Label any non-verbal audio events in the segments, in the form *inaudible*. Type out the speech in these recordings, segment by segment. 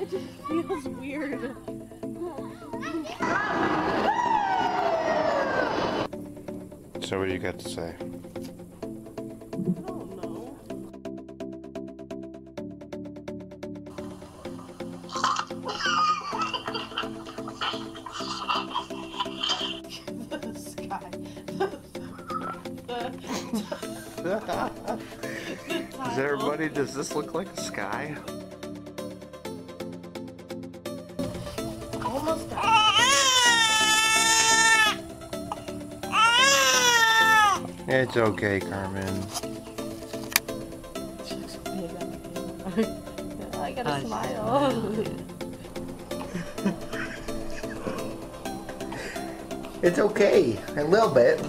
It just feels weird. So what do you got to say? I don't know. *laughs* the sky. *laughs* Does everybody, does this look like a sky? It's okay, Carmen. *laughs* I gotta smile. *laughs* It's okay, a little bit.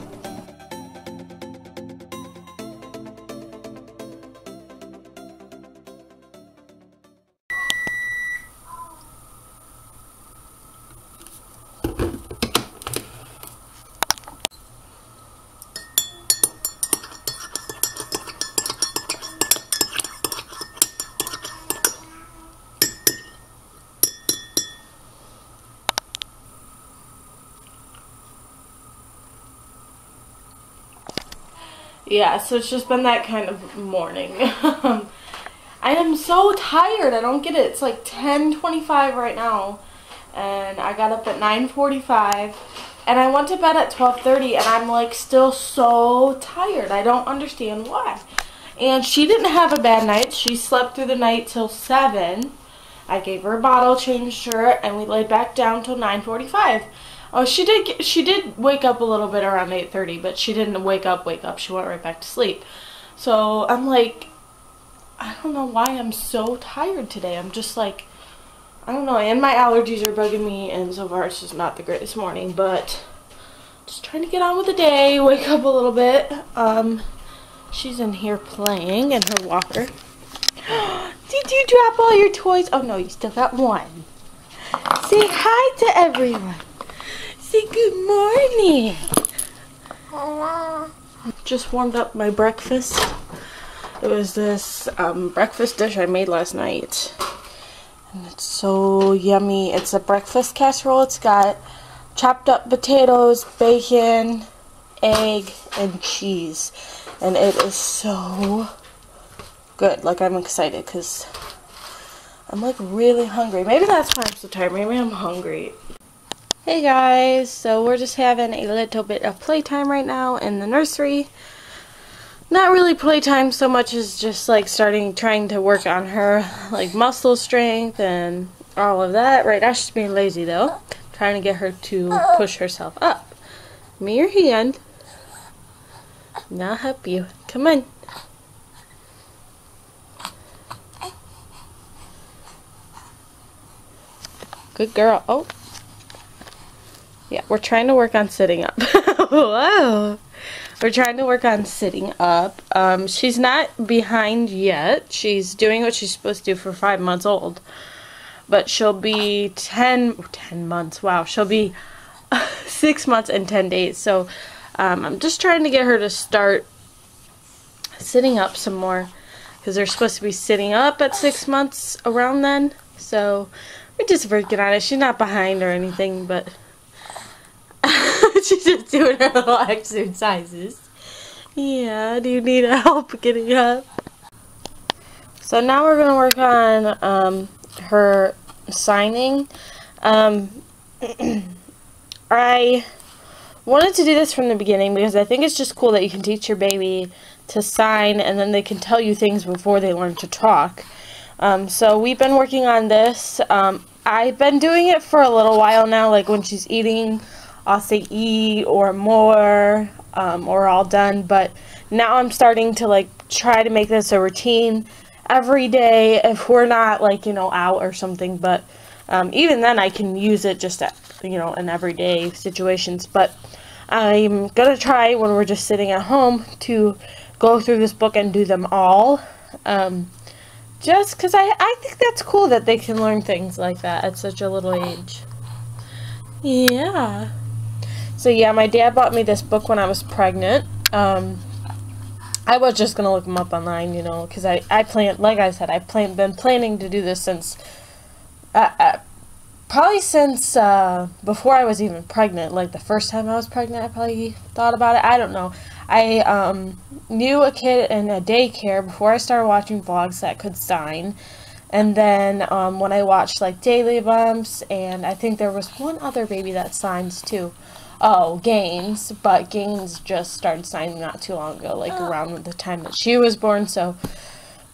Yeah, so it's just been that kind of morning. *laughs* I am so tired. I don't get it. It's like 10:25 right now, and I got up at 9:45, and I went to bed at 12:30, and I'm like still so tired. I don't understand why. And she didn't have a bad night. She slept through the night till 7. I gave her a bottle, changed her, and we laid back down till 9:45. Oh, she did. She did wake up a little bit around 8:30, but she didn't wake up. Wake up. She went right back to sleep. So I'm like, I don't know why I'm so tired today. I'm just like, I don't know. And my allergies are bugging me, and so far it's just not the greatest morning. But just trying to get on with the day. Wake up a little bit. Um, she's in here playing in her walker. *gasps* Did you drop all your toys? Oh no, you still got one. Say hi to everyone. Say good morning. Just warmed up my breakfast. It was this um, breakfast dish I made last night. And it's so yummy. It's a breakfast casserole. It's got chopped up potatoes, bacon, egg, and cheese. And it is so good. Like, I'm excited because I'm like really hungry. Maybe that's why I'm so tired. Maybe I'm hungry. Hey guys, so we're just having a little bit of playtime right now in the nursery. Not really playtime so much as just like starting trying to work on her like muscle strength and all of that. Right now she's being lazy though. Trying to get her to push herself up. Me your hand. Now help you. Come on. Good girl. Oh. Yeah, we're trying to work on sitting up. *laughs* Whoa. We're trying to work on sitting up. Um, she's not behind yet. She's doing what she's supposed to do for five months old. But she'll be 10, 10 months. Wow. She'll be *laughs* six months and 10 days. So um, I'm just trying to get her to start sitting up some more. Because they're supposed to be sitting up at six months around then. So we're just working on it. She's not behind or anything, but *laughs* she's just doing her little exercises. Yeah, do you need help getting up? So now we're going to work on um, her signing. Um, *clears throat* I wanted to do this from the beginning because I think it's just cool that you can teach your baby to sign and then they can tell you things before they learn to talk. Um, so we've been working on this. Um, I've been doing it for a little while now, like when she's eating, I'll say eat or more um, or all done. But now I'm starting to like try to make this a routine every day if we're not like, you know, out or something. But um, even then I can use it just, at, you know, in everyday situations. But I'm going to try when we're just sitting at home to go through this book and do them all. Um, just because I, I think that's cool that they can learn things like that at such a little age. Yeah. So yeah, my dad bought me this book when I was pregnant. Um, I was just going to look them up online, you know, because I, I plan, like I said, I've plan, been planning to do this since uh, uh, probably since uh, before I was even pregnant, like the first time I was pregnant, I probably thought about it. I don't know. I um, knew a kid in a daycare before I started watching vlogs that could sign. And then um, when I watched like Daily Bumps, and I think there was one other baby that signs too. Oh, Gaines, but Gaines just started signing not too long ago, like around the time that she was born. So,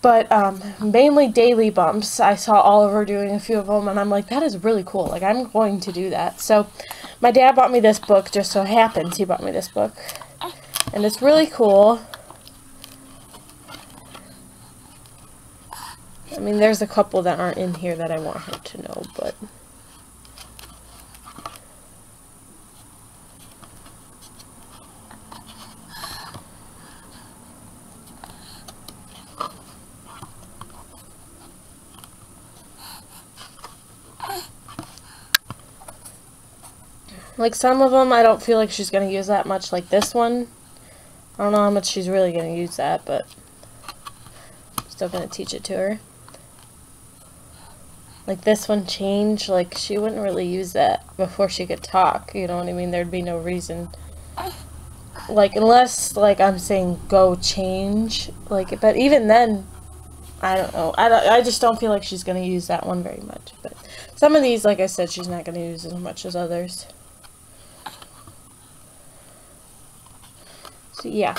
but um, mainly Daily Bumps. I saw Oliver doing a few of them, and I'm like, that is really cool. Like, I'm going to do that. So, my dad bought me this book. Just so happens he bought me this book, and it's really cool. I mean, there's a couple that aren't in here that I want her to know, but. Like some of them, I don't feel like she's going to use that much. Like this one, I don't know how much she's really going to use that, but I'm still going to teach it to her. Like this one, change, like she wouldn't really use that before she could talk, you know what I mean? There'd be no reason. Like, unless, like, I'm saying go change, like, but even then, I don't know. I, don't, I just don't feel like she's going to use that one very much. But some of these, like I said, she's not going to use as much as others. So, yeah.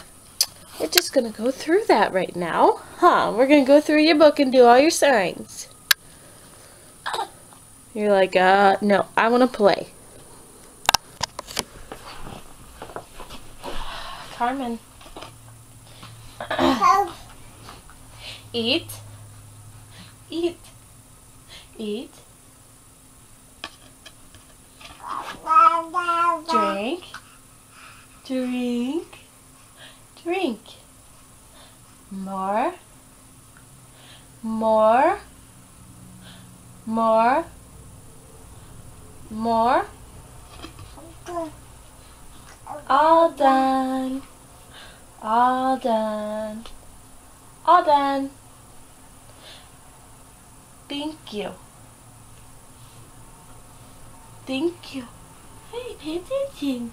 We're just going to go through that right now. Huh, we're going to go through your book and do all your signs. You're like, uh, no, I want to play. Carmen. *coughs* Eat. Eat. Eat. Drink. Drink. Drink. More. More. More. More. All done. All done. All done. Thank you. Thank you. Hey, pay attention.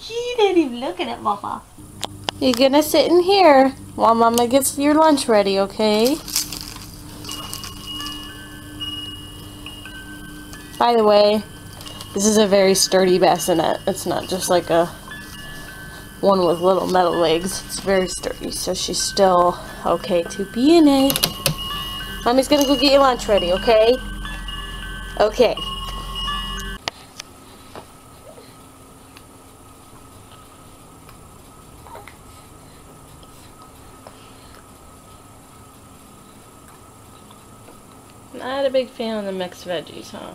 So didn't even look at Mama. You're gonna sit in here while Mama gets your lunch ready, okay? By the way, this is a very sturdy bassinet. It's not just like a one with little metal legs. It's very sturdy, so she's still okay to be in it. Mommy's gonna go get your lunch ready, okay? Okay. Big fan of the mixed veggies, huh?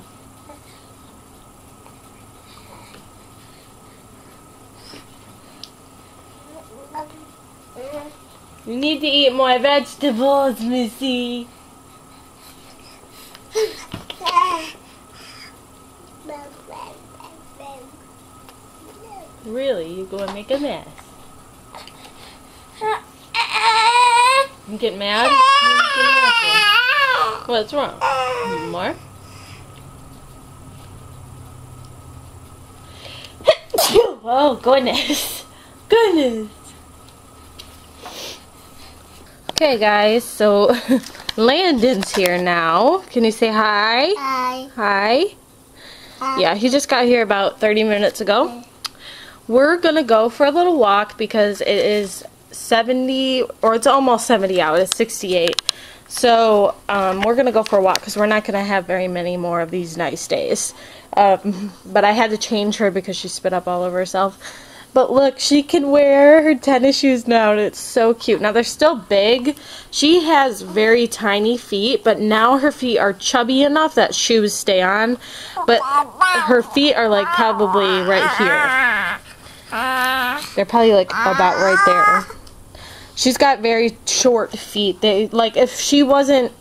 You need to eat more vegetables, Missy. Really? You go and make a mess. You get mad? You get mad for? What's wrong? Ah. More? *coughs* oh, goodness. Goodness. Okay, guys, so *laughs* Landon's here now. Can you say hi? Hi. Hi. Hi. Yeah, he just got here about 30 minutes ago. We're gonna go for a little walk because it is 70, or it's almost 70 out. It's 68. So um, we're gonna go for a walk because we're not gonna have very many more of these nice days. Um, but I had to change her because she spit up all over herself. But look, she can wear her tennis shoes now, and it's so cute. Now, they're still big. She has very tiny feet, but now her feet are chubby enough that shoes stay on. But her feet are, like, probably right here. They're probably, like, about right there. She's got very short feet. They, like, if she wasn't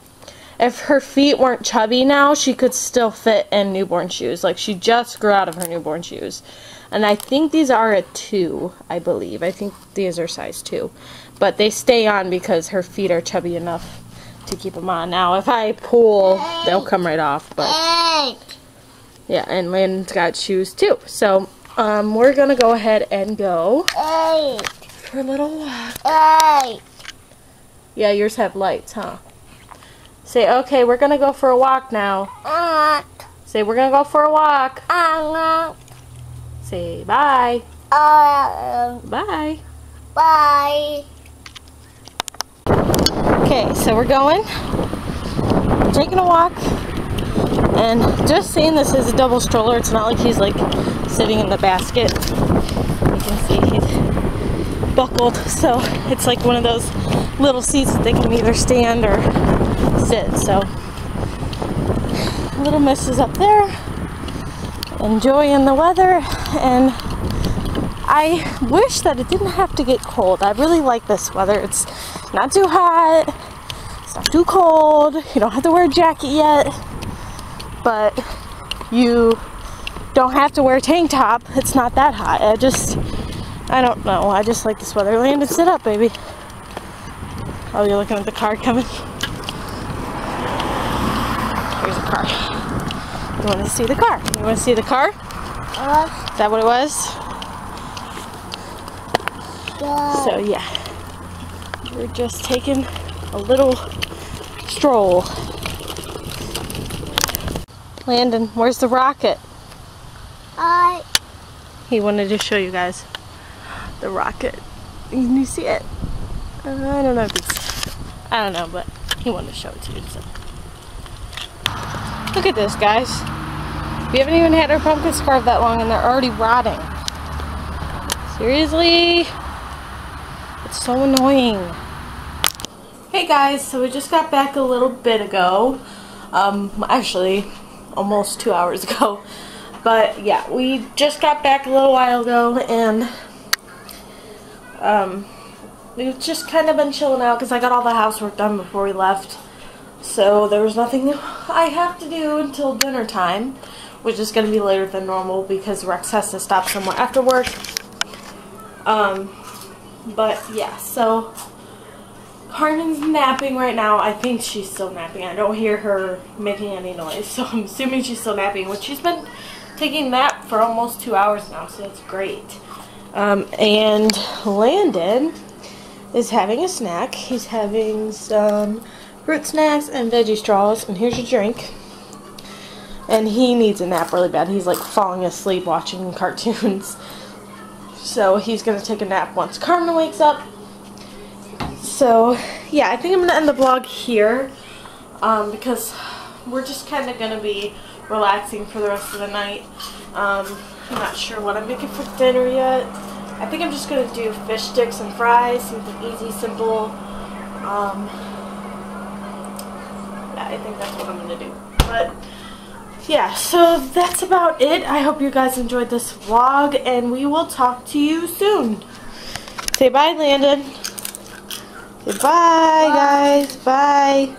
if her feet weren't chubby now, she could still fit in newborn shoes. Like she just grew out of her newborn shoes. And I think these are a 2, I believe. I think these are size 2. But they stay on because her feet are chubby enough to keep them on. Now, if I pull, they'll come right off. But yeah, and Landon's got shoes too. So um, we're gonna go ahead and go for a little walk. Yeah, yours have lights, huh? Say, okay, we're gonna go for a walk now. Say, we're gonna go for a walk. Say, bye. Bye. Bye. Okay, so we're going. We're taking a walk. And just seeing this is a double stroller. It's not like he's like sitting in the basket. You can see he's buckled. So it's like one of those little seats that they can either stand or sit. So little miss is up there enjoying the weather and I wish that it didn't have to get cold. I really like this weather. It's not too hot, it's not too cold. You don't have to wear a jacket yet, but you don't have to wear a tank top. It's not that hot. I just, I don't know. I just like this weather. Landon, sit up, baby. Oh, you're looking at the car coming? Here's a car. You want to see the car? You want to see the car? Is that what it was? Yeah. So yeah, we're just taking a little stroll. Landon, where's the rocket? Bye. He wanted to show you guys the rocket. Can you see it? Uh, I don't know if it's, I don't know, but he wanted to show it to you. So. Look at this, guys. We haven't even had our pumpkin scarf that long and they're already rotting. Seriously? It's so annoying. Hey guys, so we just got back a little bit ago. Um, actually, almost two hours *laughs* ago. But yeah, we just got back a little while ago and um, we've just kind of been chilling out because I got all the housework done before we left. So there was nothing I have to do until dinner time, which is going to be later than normal because Rex has to stop somewhere after work. Um, but yeah, so Carmen's napping right now. I think she's still napping. I don't hear her making any noise, *laughs* so I'm assuming she's still napping, which she's been taking nap for almost two hours now, so that's great. Um, and Landon is having a snack. He's having some fruit snacks and veggie straws, and here's your drink. And he needs a nap really bad. He's like falling asleep watching *laughs* cartoons. So he's gonna take a nap once Carmen wakes up. So yeah, I think I'm gonna end the vlog here um, because we're just kind of gonna be relaxing for the rest of the night. Um, I'm not sure what I'm making for dinner yet. I think I'm just gonna do fish sticks and fries, something easy, simple. Um, yeah, I think that's what I'm gonna do. But yeah, so that's about it. I hope you guys enjoyed this vlog, and we will talk to you soon. Say bye, Landon. Say bye, bye. guys. Bye.